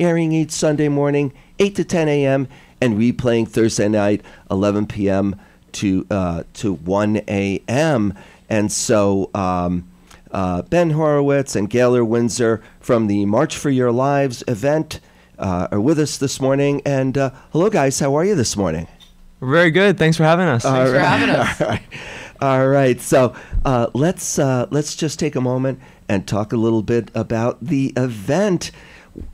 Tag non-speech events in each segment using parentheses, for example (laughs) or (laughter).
airing each Sunday morning, 8 to 10 a.m., and replaying Thursday night, 11 p.m. to uh, to 1 a.m. And so um, uh, Ben Horowitz and Galen Winsor from the March for Your Lives event uh, are with us this morning. And uh, hello, guys. How are you this morning? We're very good. Thanks for having us. Thanks for having us. (laughs) All right. All right. So uh, let's uh, let's just take a moment and talk a little bit about the event.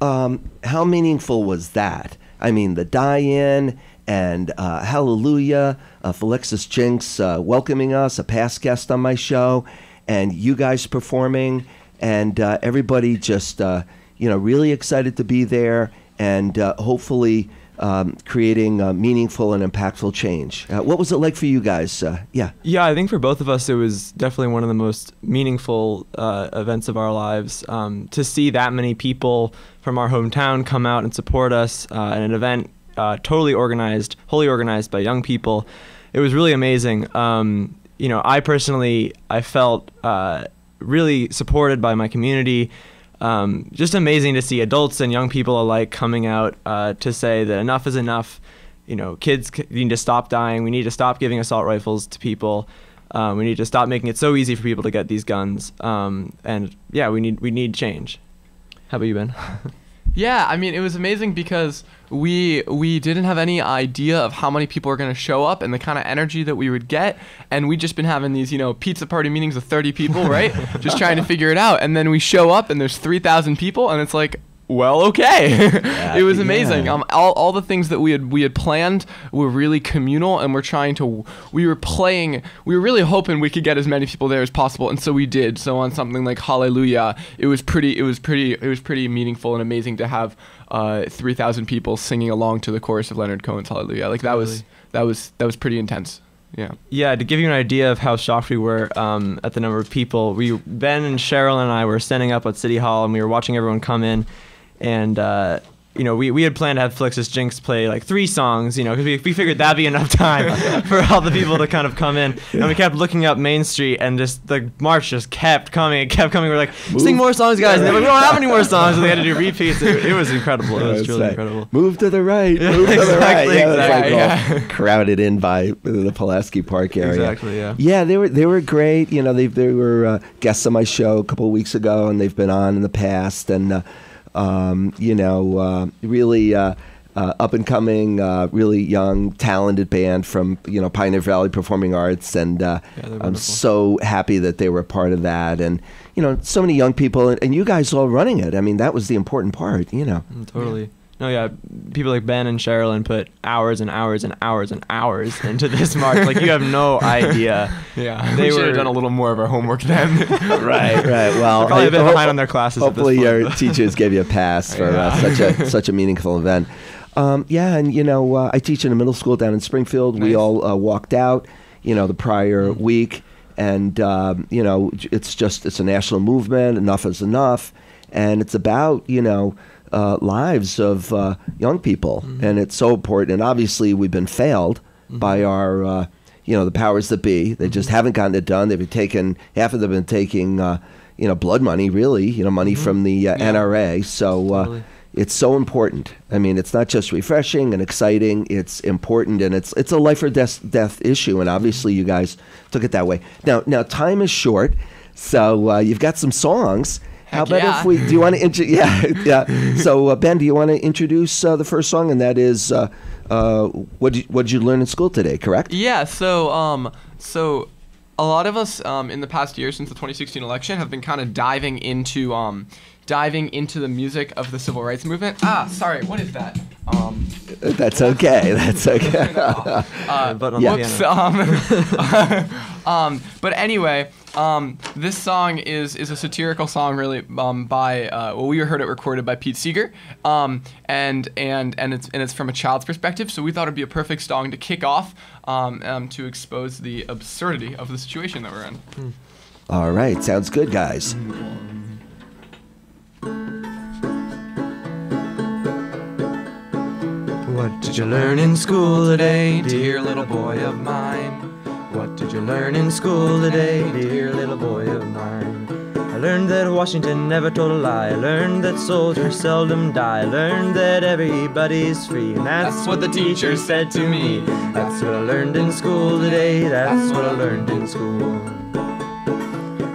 Um, how meaningful was that? I mean, the die-in and uh, Hallelujah, uh, Felixus Jinx uh, welcoming us, a past guest on my show, and you guys performing, and uh, everybody just uh, you know really excited to be there, and uh, hopefully um, creating uh, meaningful and impactful change. Uh, what was it like for you guys? Uh, yeah. Yeah, I think for both of us, it was definitely one of the most meaningful uh, events of our lives. Um, to see that many people from our hometown come out and support us uh, at an event uh, totally organized, wholly organized by young people, it was really amazing. Um, you know, I personally, I felt really supported by my community um, just amazing to see adults and young people alike coming out uh, to say that enough is enough. You know, kids need to stop dying. We need to stop giving assault rifles to people. Um, we need to stop making it so easy for people to get these guns. Um, and yeah, we need we need change. How about you, Ben? (laughs) Yeah, I mean, it was amazing because we we didn't have any idea of how many people were going to show up and the kind of energy that we would get, and we just been having these, you know, pizza party meetings with 30 people, right? (laughs) just trying to figure it out, and then we show up and there's 3,000 people, and it's like, well, okay. (laughs) it was amazing. yeah. Um, all, all the things that we had we had planned were really communal, and we're trying to. We were playing. We were really hoping we could get as many people there as possible, and so we did. So on something like Hallelujah, it was pretty. It was pretty. It was pretty meaningful and amazing to have uh, three thousand people singing along to the chorus of Leonard Cohen's Hallelujah. Like that was that was that was pretty intense. Yeah. Yeah, to give you an idea of how shocked we were um, at the number of people, we Ben and Cheryl and I were standing up at City Hall and we were watching everyone come in, and uh, you know we, we had planned to have Flixus Jinx play like three songs, you know, because we, we figured that'd be enough time (laughs) for all the people to kind of come in, and we kept looking up Main Street and just the march just kept coming, it kept coming. We are like, sing more songs, guys. And they like, we don't have any more (laughs) songs, and they had to do repeats. It, it was incredible. It was truly right. incredible. Move to the right. Yeah, move to the right. exactly, Yeah, it like exactly, all crowded in by the Pulaski Park area. Exactly, yeah. Yeah, they were they were great. You know, they they were uh, guests on my show a couple of weeks ago, and they've been on in the past, and uh, um, you know, uh, really. Uh, uh, up and coming, uh, really young, talented band from you know Pioneer Valley Performing Arts, and uh, Yeah, I'm so happy that they were a part of that. And you know, so many young people, and, and you guys all running it. I mean, that was the important part. You know, Mm, Totally. No, yeah. People like Ben and Sherilyn put hours and hours and hours and hours into this march. Like you have no (laughs) idea. Yeah. They we should were- have done a little more of our homework then. (laughs) right, right. (laughs) Well, Probably a bit ho- behind on their classes at this Hopefully, point, your but- teachers gave you a pass for uh, such a such a meaningful event. Um, yeah, and you know, uh, I teach in a middle school down in Springfield. We all uh, walked out, you know, the prior week, and um, you know, it's just it's a national movement. Enough is enough, and it's about you know. Uh, lives of uh, young people, and it's so important. And obviously, we've been failed by our, uh, you know, the powers that be. They just haven't gotten it done. They've been taking half of them have been taking, uh, you know, blood money, really, you know, money from the uh, Yeah. NRA. So uh, Totally. it's so important. I mean, it's not just refreshing and exciting. It's important, and it's it's a life or death death issue. And obviously, you guys took it that way. Now, now time is short, so uh, you've got some songs. How Heck about yeah. if we? Do you want to? Intro- (laughs) yeah, yeah. So uh, Ben, do you want to introduce uh, the first song? And that is, uh, uh, what did you, what did you learn in school today? Correct? Yeah, so um so a lot of us um in the past year since the 2016 election have been kind of diving into um diving into the music of the civil rights movement. Ah, sorry, what is that? Um That's okay. (laughs) That's (laughs) okay. uh, but on Yeah. the whoops, um, um, but anyway, um, this song is is a satirical song, really, um, by uh, well, we heard it recorded by Pete Seeger, um, and and and it's and it's from a child's perspective. So we thought it'd be a perfect song to kick off, um, um, to expose the absurdity of the situation that we're in. All right, sounds good, guys. What did you learn in school today, dear little boy of mine? What did you learn in school today, dear little boy of mine? I learned that Washington never told a lie. I learned that soldiers seldom die. I learned that everybody's free. And that's, what the teacher said to me. That's what I learned in school today. That's what I learned in school.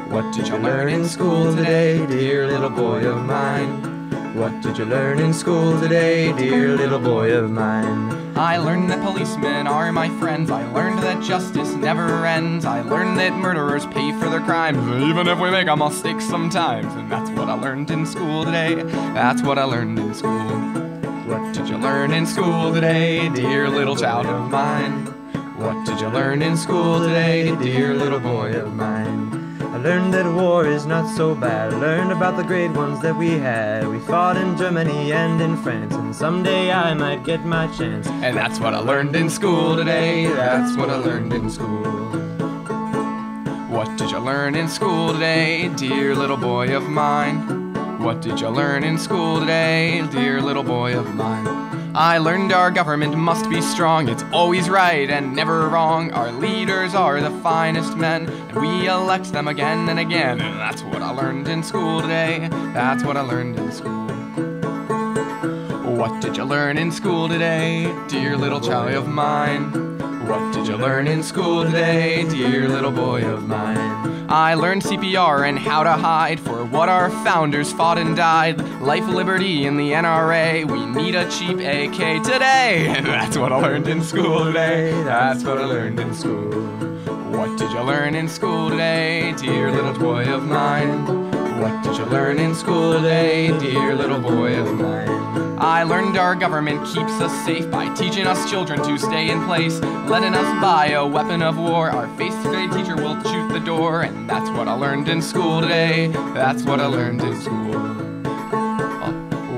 What did you learn in school today, dear little boy of mine? What did you learn in school today, dear little boy of mine? I learned that policemen are my friends. I learned that justice never ends. I learned that murderers pay for their crimes, even if we make a mistake sometimes. And that's what I learned in school today. That's what I learned in school. What did you learn in school today, dear little child of mine? What did you learn in school today, dear little boy of mine? Learned that war is not so bad. I learned about the great ones that we had. We fought in Germany and in France, and someday I might get my chance. And that's what I learned in school today. That's what I learned in school. What did you learn in school today, dear little boy of mine? What did you learn in school today, dear little boy of mine? I learned our government must be strong, it's always right and never wrong. Our leaders are the finest men, and we elect them again and again. And that's what I learned in school today. That's what I learned in school. What did you learn in school today, dear little child of mine? What did you learn in school today, dear little boy of mine? I learned CPR and how to hide for what our founders fought and died. Life, liberty, and the NRA. We need a cheap AK today. (laughs) That's what I learned in school today. That's what I learned in school. What did you learn in school today, dear little boy of mine? What did you learn in school today, dear little boy of mine? I learned our government keeps us safe by teaching us children to stay in place, letting us buy a weapon of war. Our grade teacher will shoot the door, and that's what I learned in school today. That's what I learned in school. Uh,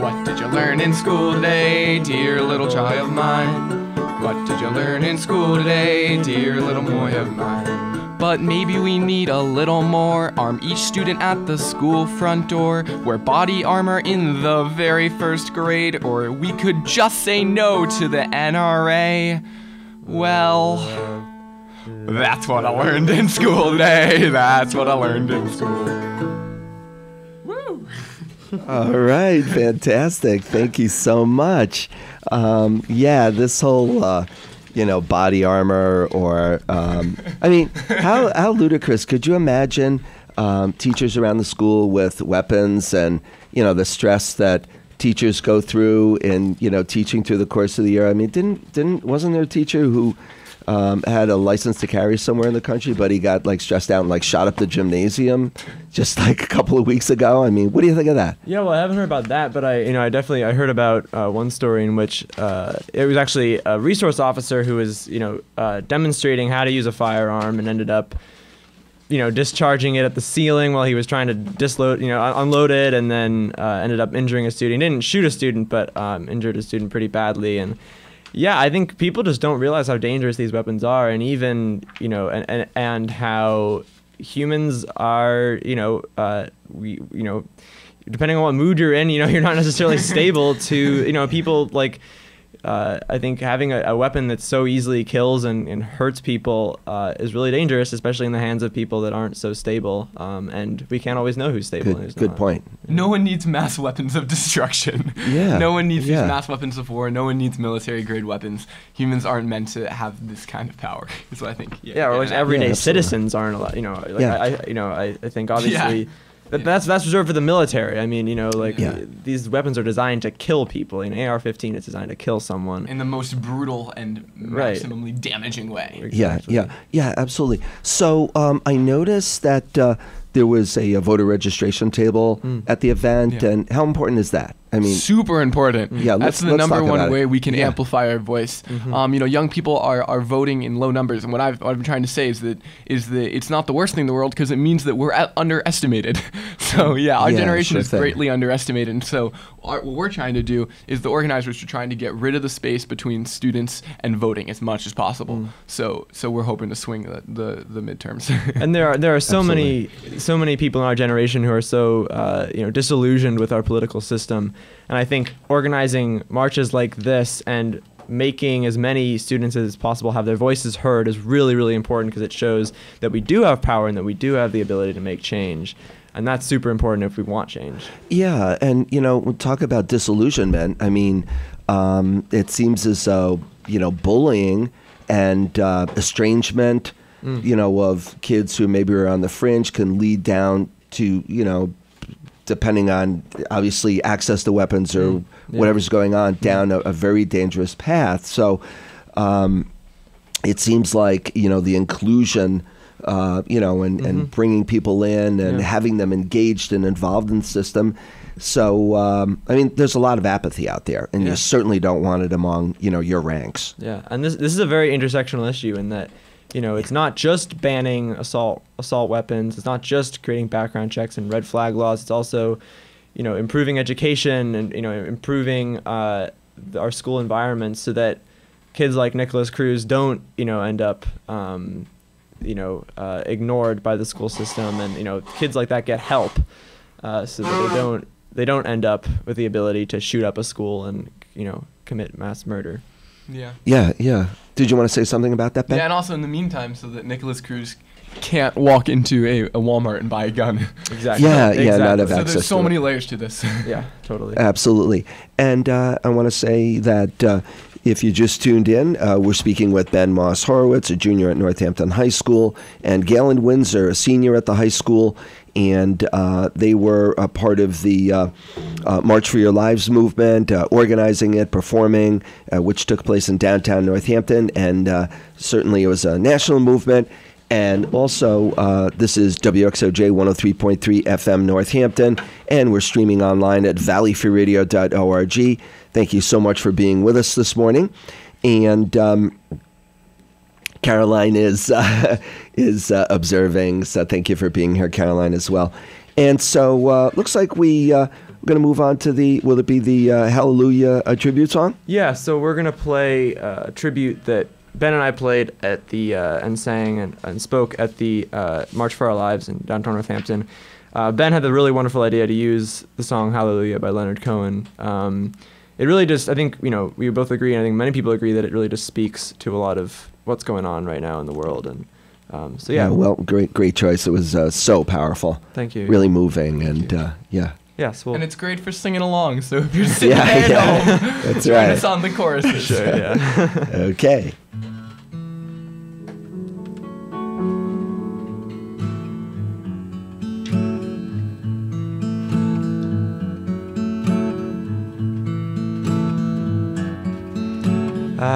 What did you learn in school today, dear little child of mine? What did you learn in school today, dear little boy of mine? But maybe we need a little more. Arm each student at the school front door. Wear body armor in the very first grade. Or we could just say no to the NRA. Well, that's what I learned in school today. (laughs) That's what I learned in school. Woo! (laughs) All right, fantastic. Thank you so much. Um, yeah, this whole, uh, you know, body armor or, um, I mean, how, how ludicrous could you imagine um, teachers around the school with weapons and, you know, the stress that teachers go through in, you know, teaching through the course of the year? I mean, didn't, didn't, wasn't there a teacher who um, had a license to carry somewhere in the country, but he got like stressed out and like shot up the gymnasium just like a couple of weeks ago? I mean, what do you think of that? Yeah, well, I haven't heard about that, but I, you know, I definitely I heard about uh, one story in which uh, it was actually a resource officer who was, you know, uh, demonstrating how to use a firearm and ended up, you know, discharging it at the ceiling while he was trying to disload, you know, un- unload it, and then uh, ended up injuring a student. He didn't shoot a student, but um, injured a student pretty badly, and yeah, I think people just don't realize how dangerous these weapons are, and even you know, and and, and how humans are, you know, uh, we you know, depending on what mood you're in, you know, (laughs) you're not necessarily (laughs) stable to, you know, people like. Uh, I think having a, a weapon that so easily kills and, and hurts people uh, is really dangerous, especially in the hands of people that aren't so stable. Um, and we can't always know who's stable and Good, who's good not. point. No one needs mass weapons of (laughs) destruction. Yeah, No one needs yeah. these mass weapons of war. No one needs military grade weapons. Humans aren't meant to have this kind of power. Is what I think. Yeah, or like everyday Yeah, citizens aren't allowed. You know, like Yeah. I, I, you know, I, I think obviously. Yeah. That, that's that's reserved for the military. I mean, you know, like Yeah. these weapons are designed to kill people. An AR-15 is designed to kill someone. in the most brutal and Right. maximally damaging way. Yeah, Exactly. yeah, yeah, absolutely. So um, I noticed that uh, there was a, a voter registration table at the event, Yeah. and how important is that? I mean, super important. Yeah, let's- that's the let's number talk one about it. way we can Yeah. amplify our voice. Um, you know, young people are, are voting in low numbers, and what I've, what I've been trying to say is that is that it's not the worst thing in the world because it means that we're at, underestimated. (laughs) so yeah, our Yeah, generation sure is thing. greatly underestimated. And so our, what we're trying to do is the organizers are trying to get rid of the space between students and voting as much as possible. So so we're hoping to swing the the, the midterms. (laughs) and there are there are so many so many people in our generation who are so uh, you know disillusioned with our political system, and I think organizing marches like this and making as many students as possible have their voices heard is really really important because it shows that we do have power and that we do have the ability to make change. and that's super important if we want change. Yeah, and you know, talk about disillusionment. I mean, um, it seems as though you know bullying and uh, estrangement, you know, of kids who maybe are on the fringe can lead down to you know, depending on obviously access to weapons or Yeah. whatever's going on, down a, a very dangerous path. So. Um, it seems like you know the inclusion uh, you know and, and bringing people in and Mm-hmm. Yeah. having them engaged and involved in the system so um, i mean there's a lot of apathy out there and Yeah. you certainly don't want it among you know your ranks Yeah, and this this is a very intersectional issue in that, you know, it's not just banning assault assault weapons. It's not just creating background checks and red flag laws. It's also, you know, improving education and you know improving uh, our school environments so that kids like Nikolas Cruz don't you know end up. Um, you know, uh, ignored by the school system, and you know, kids like that get help, uh, so that they don't they don't end up with the ability to shoot up a school and you know commit mass murder. Yeah. yeah yeah did you want to say something about that ben Yeah, and also in the meantime, so that Nikolas Cruz can't walk into a, a Walmart and buy a gun. (laughs) Exactly. Yeah, yeah, not Exactly. have so access there's so to it. many layers to this. Yeah, totally. Absolutely. And uh, I want to say that uh, if you just tuned in, uh, we're speaking with Ben Moss Horowitz, a junior at Northampton High School, and Galen Winsor, a senior at the high school. And uh, they were a part of the uh, uh, March for Your Lives movement, uh, organizing it, performing, which took place in downtown Northampton. And certainly it was a national movement. And also, uh, this is WXOJ 103.3 FM Northampton, and we're streaming online at valleyfreeradio.org. Thank you so much for being with us this morning. And um, Caroline is (laughs) uh, is uh, observing, so thank you for being here, Caroline, as well. And so, uh, looks like we uh, we're going to move on to the. Will it be the uh, Hallelujah uh, tribute song? Yeah, so we're gonna play uh, a tribute that Ben and I played at the uh, and sang and, and spoke at the uh, March for Our Lives in downtown Northampton. Uh, ben had the really wonderful idea to use the song Hallelujah by Leonard Cohen. Um, it really just, I think, you know, we both agree, and I think many people agree that it really just speaks to a lot of what's going on right now in the world. And um, so, yeah, well, great great choice. It was uh, so powerful, thank you. really moving, and uh, yeah. Yes, well, and it's great for singing along. So if you're sitting (laughs) Yeah, there at yeah. home, That's join right. us on the choruses. sure, yeah. (laughs) Okay.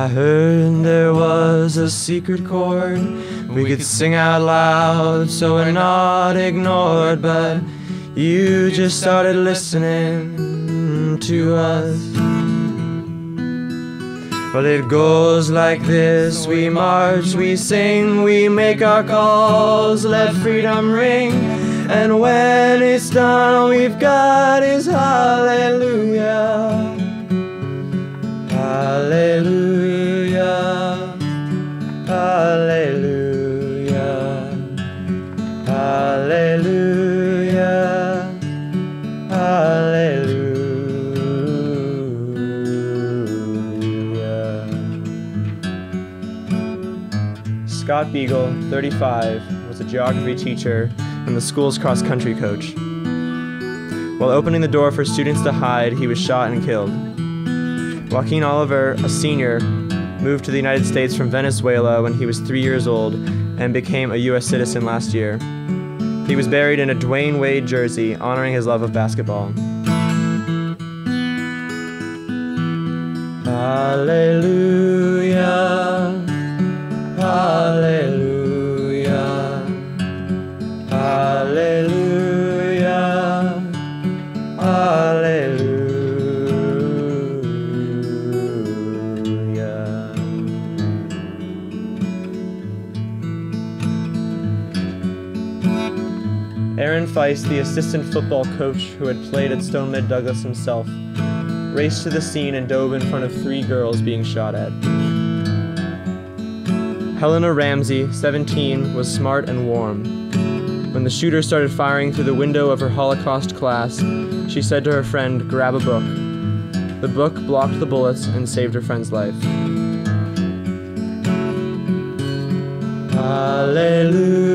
I heard there was a secret chord we could sing out loud so we're not ignored, but you just started listening to us. Well, it goes like this we march, we sing, we make our calls, let freedom ring. And when it's done, all we've got is hallelujah. Hallelujah. Scott Beigel, 35, was a geography teacher and the school's cross country coach. While opening the door for students to hide, he was shot and killed. Joaquin Oliver, a senior, moved to the United States from Venezuela when he was three years old and became a U.S. citizen last year. He was buried in a Dwyane Wade jersey, honoring his love of basketball. Hallelujah. Feis, the assistant football coach who had played at Stoneman Douglas himself, raced to the scene and dove in front of three girls being shot at. Helena Ramsay, 17, was smart and warm. When the shooter started firing through the window of her Holocaust class, she said to her friend, Grab a book. The book blocked the bullets and saved her friend's life. Hallelujah.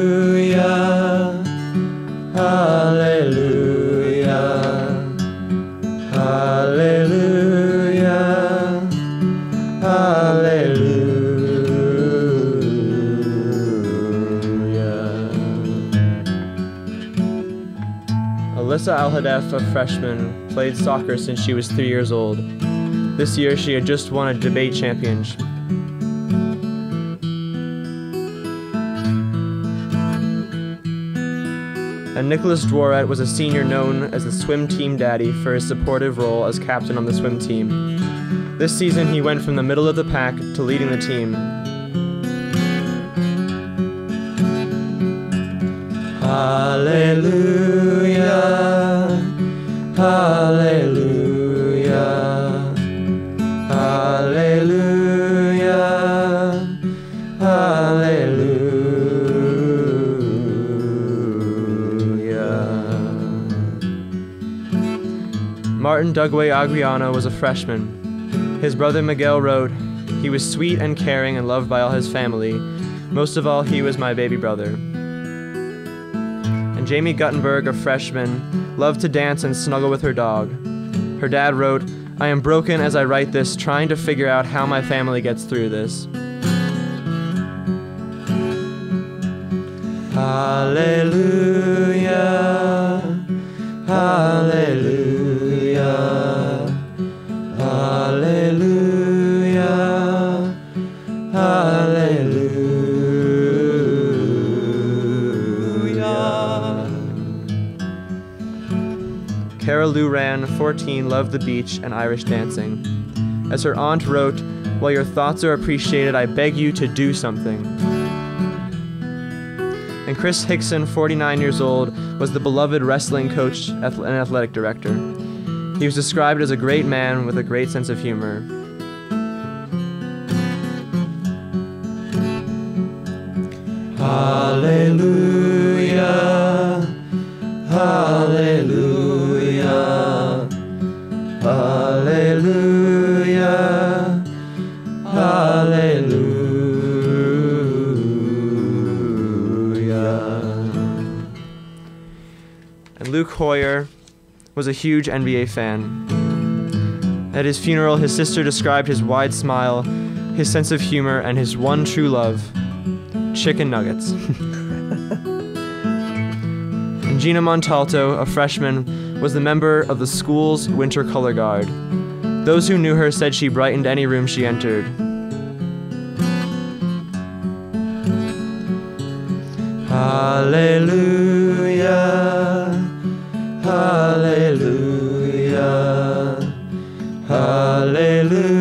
Hallelujah. Hallelujah. Hallelujah. Alyssa Alhadeff, a freshman, played soccer since she was three years old. This year, she had just won a debate championship And Nicholas Dworet was a senior known as the swim team daddy for his supportive role as captain on the swim team. This season, he went from the middle of the pack to leading the team. Hallelujah, Hallelujah, Martin Duque Anguiano was a freshman. His brother Miguel wrote, He was sweet and caring and loved by all his family. Most of all, he was my baby brother. And Jamie Guttenberg, a freshman, loved to dance and snuggle with her dog. Her dad wrote, I am broken as I write this, trying to figure out how my family gets through this. Hallelujah, Hallelujah, Cara Loughran, 14, loved the beach and Irish dancing. As her aunt wrote, While your thoughts are appreciated, I beg you to do something. And Chris Hixon, 49 years old, was the beloved wrestling coach and athletic director. He was described as a great man with a great sense of humor. Hallelujah, Hallelujah, Hoyer was a huge NBA fan. At his funeral, his sister described his wide smile, his sense of humor, and his one true love chicken nuggets. (laughs) and Gina Montalto, a freshman, was the member of the school's winter color guard. Those who knew her said she brightened any room she entered. Hallelujah, Hallelujah, Hallelujah,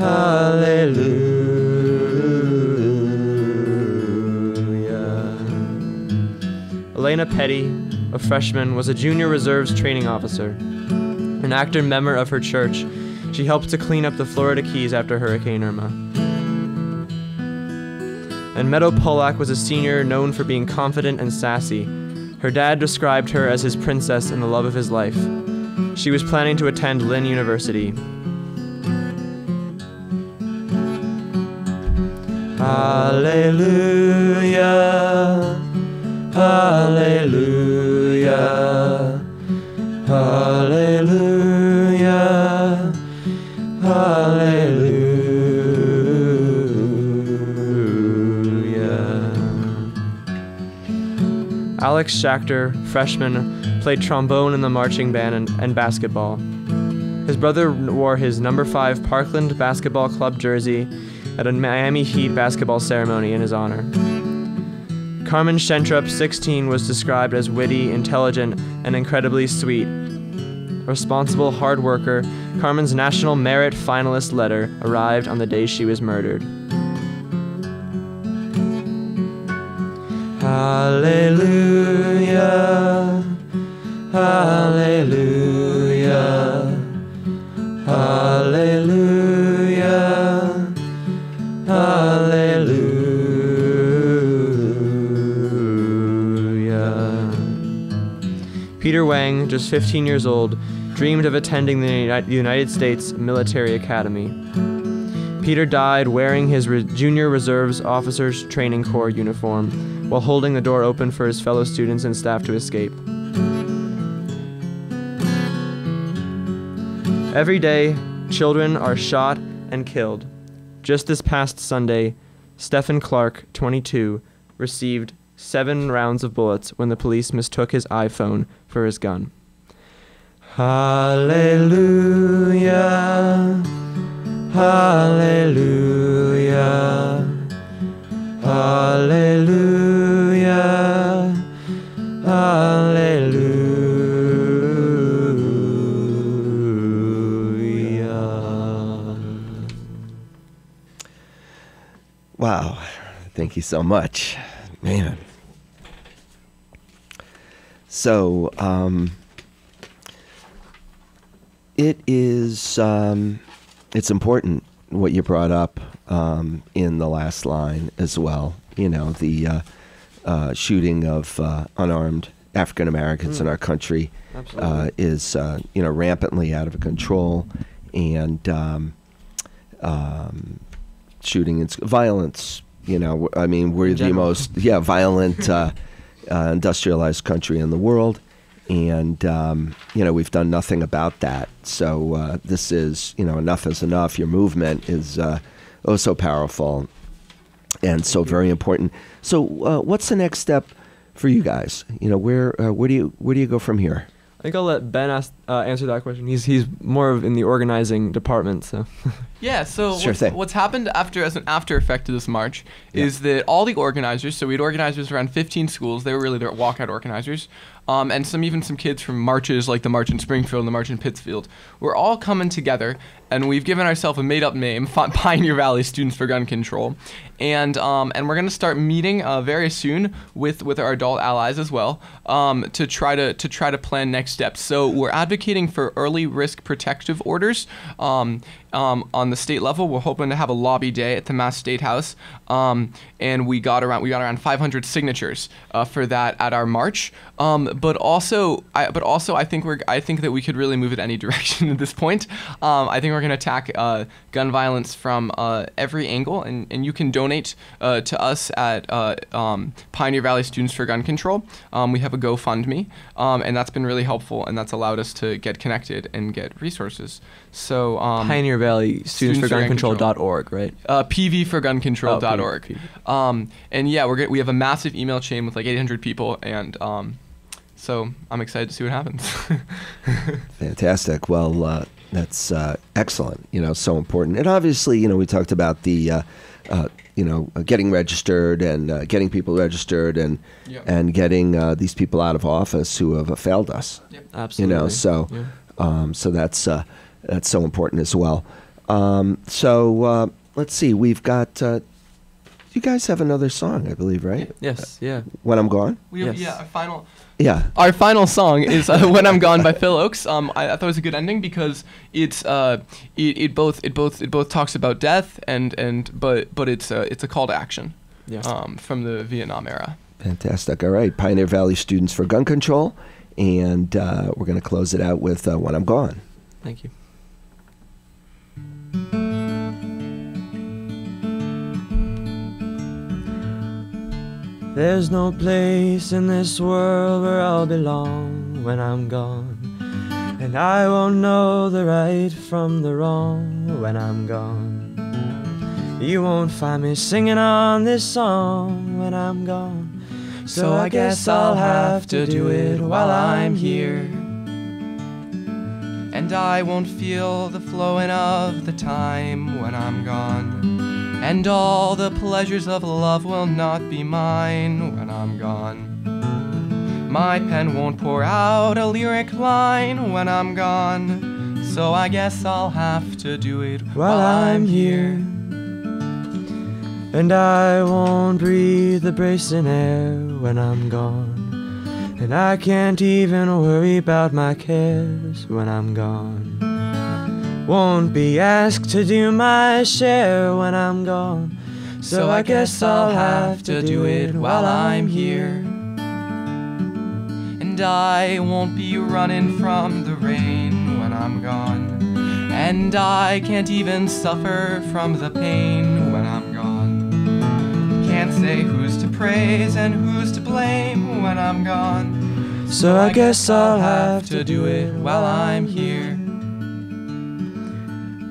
Hallelujah. Alaina Petty, a freshman, was a junior reserves training officer. An active member of her church, she helped to clean up the Florida Keys after Hurricane Irma. And Meadow Pollack was a senior known for being confident and sassy. Her dad described her as his princess and the love of his life. She was planning to attend Lynn University. Hallelujah, Hallelujah, Alex Schachter, freshman, played trombone in the marching band and, and basketball. His brother wore his number 5 Parkland Basketball Club jersey at a Miami Heat basketball ceremony in his honor. Carmen Schentrup, 16, was described as witty, intelligent, and incredibly sweet. Responsible hard worker, Carmen's National Merit Finalist letter arrived on the day she was murdered. Hallelujah, Hallelujah, Hallelujah, Hallelujah. Peter Wang, just 15 years old, dreamed of attending the United States Military Academy. Peter died wearing his Junior Reserves Officers Training Corps uniform while holding the door open for his fellow students and staff to escape. Every day, children are shot and killed. Just this past Sunday, Stephon Clark, 22, received seven rounds of bullets when the police mistook his iPhone for his gun. Hallelujah. Hallelujah. Hallelujah. Thank you so much. Man. So, um, it is, um, it's important what you brought up um, in the last line as well. You know, the uh, uh, shooting of uh, unarmed African Americans in Mm. our country uh, is uh, you know rampantly out of control, and um, um, shooting and violence. You know, I mean, we're the most yeah violent uh, uh, industrialized country in the world, and um, you know we've done nothing about that. So uh, this is you know enough is enough. Your movement is uh, oh so powerful, and so very important. So uh, what's the next step for you guys? You know, where uh, where do you where do you go from here? I think I'll let Ben ask, uh, answer that question. He's he's more of in the organizing department, so. (laughs) Yeah, so Sure what's, what's happened after as an after effect of this march Yeah. is that all the organizers, so we had organizers around 15 schools, they were really the walkout organizers, um, and some even some kids from marches like the march in Springfield and the march in Pittsfield, we're all coming together, and we've given ourselves a made-up name, (laughs) Pioneer Valley Students for Gun Control, and um, and we're gonna start meeting uh, very soon with with our adult allies as well um, to try to to try to plan next steps. So we're advocating for early risk protective orders. Um, um, on the state level, we're hoping to have a lobby day at the Mass State House, um, and we got around we got around 500 signatures uh, for that at our march. Um, but also, I, but also, I think we're I think that we could really move it any (laughs) direction at this point. Um, I think we're going to attack uh, gun violence from uh, every angle, and, and you can donate uh, to us at uh, um, Pioneer Valley Students for Gun Control. Um, we have a GoFundMe, and that's been really helpful, and that's allowed us to get connected and get resources. So um, Pioneer Valley Students for Gun Control.org, right? uh, pvforguncontrol.org. Oh, PV. um, and yeah, we're get, we have a massive email chain with like 800 people, and um, so I'm excited to see what happens. (laughs) Fantastic. Well, uh, that's uh, excellent. You know, so important. And obviously, you know, we talked about the, uh, uh, you know, uh, getting registered and uh, getting people registered and Yep. and getting uh, these people out of office who have uh, failed us. Absolutely. You know, so Yeah. um, so that's uh, that's so important as well. Um, so uh, let's see. We've got. Uh, you guys have another song, I believe, right? Yes, yeah. When I'm gone. we have, Yes. yeah, our final. Yeah. Our final song is uh, "When I'm Gone" by Phil Ochs. Um, I, I thought it was a good ending because it's uh, it, it both it both it both talks about death and and but but it's uh, it's a call to action. Yeah. Um, from the Vietnam era. Fantastic. All right. Pioneer Valley Students for Gun Control. And uh, we're going to close it out with uh, When I'm Gone. Thank you. There's no place in this world where I'll belong when I'm gone. And I won't know the right from the wrong when I'm gone. You won't find me singing on this song when I'm gone. So I guess I'll have to do it while I'm here. And I won't feel the flowing of the time when I'm gone. And all the pleasures of love will not be mine when I'm gone. My pen won't pour out a lyric line when I'm gone. So I guess I'll have to do it while I'm here. And I won't breathe the bracing air when I'm gone. And I can't even worry about my cares when I'm gone. Won't be asked to do my share when I'm gone. So I guess I'll have to do it while I'm here. And I won't be running from the rain when I'm gone. And I can't even suffer from the pain when I'm gone. Can't say who's to praise and who's to blame when I'm gone. So I guess I'll have to do it while I'm here.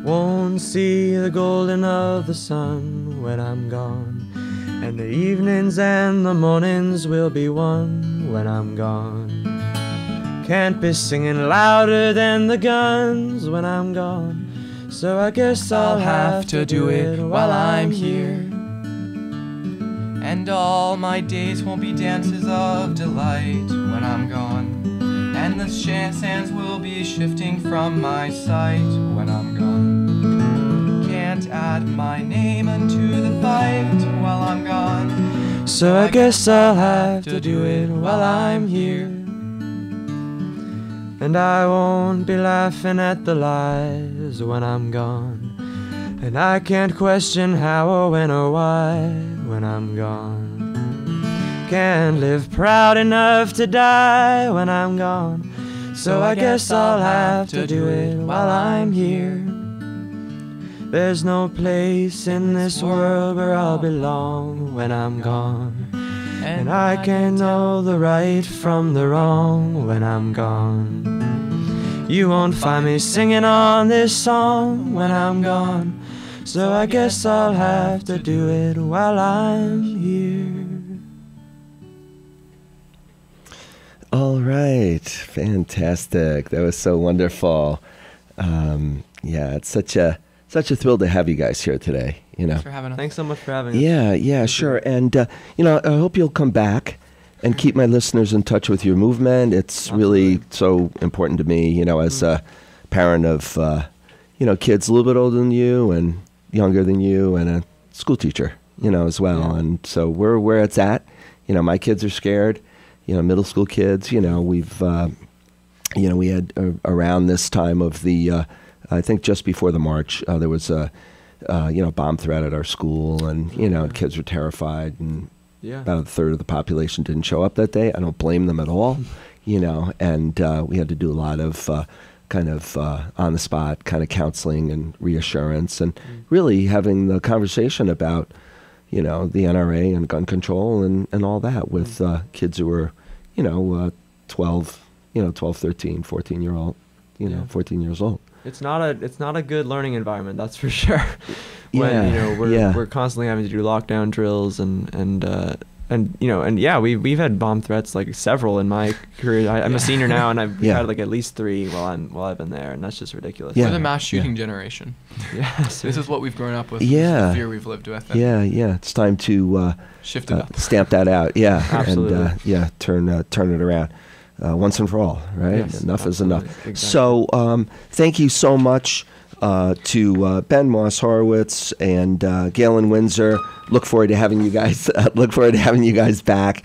Won't see the golden of the sun when I'm gone. And the evenings and the mornings will be one when I'm gone. Can't be singing louder than the guns when I'm gone. So I guess I'll have to do it while I'm here. And all my days won't be dances of delight when I'm gone. And the sands will be shifting from my sight when I'm gone. Can't add my name unto the fight while I'm gone. So I guess I'll have to do it while I'm here. And I won't be laughing at the lies when I'm gone. And I can't question how or when or why when I'm gone. Can't live proud enough to die when I'm gone. So I guess I'll have to do it while I'm here. There's no place in this world where I'll belong when I'm gone. And I can know the right from the wrong when I'm gone. You won't find me singing on this song when I'm gone. So I guess I'll have to do it while I'm here. All right, fantastic. That was so wonderful. Um, yeah, it's such a such a thrill to have you guys here today. You know. Thanks for having us. Thanks so much for having us. Yeah, yeah, sure. And uh, you know, I hope you'll come back and keep my listeners in touch with your movement. It's really so important to me. You know, as a parent of uh, you know kids a little bit older than you and younger than you, and a school teacher, you know, as well. Yeah. And so we're where it's at. You know, my kids are scared. You know, middle school kids. You know, we've uh, you know we had uh, around this time of the uh, I think just before the march uh, there was a uh, you know bomb threat at our school and you know kids were terrified and Yeah. about a third of the population didn't show up that day. I don't blame them at all, (laughs) you know. And uh, we had to do a lot of uh, kind of uh, on the spot kind of counseling and reassurance, and really having the conversation about you know the NRA and gun control and and all that with uh, kids who were you know uh, 12, you know 12, 13, 14 year old, you know Yeah. 14 years old. It's not a it's not a good learning environment, that's for (laughs) sure. when Yeah, you know we're yeah. we're constantly having to do lockdown drills and and uh, and you know and yeah we've we've had bomb threats like several in my career. I, I'm a senior now and I've Yeah. had like at least three while I'm while I've been there and that's just ridiculous. Yeah. We're the mass yeah. shooting generation. Yeah. This is what we've grown up with. Yeah. the fear we've lived with. Yeah, yeah. It's time to uh, Shift it uh, up. stamp that out. Yeah, Absolutely. and uh, yeah, turn uh, turn it around uh, once and for all. Right? Yes, enough is enough. Exactly. So, um, thank you so much uh, to uh, Ben Moss Horowitz and uh, Galen Winsor. Look forward to having you guys. (laughs) look forward to having you guys back.